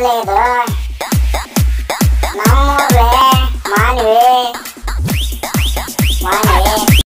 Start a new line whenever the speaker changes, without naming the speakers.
Marley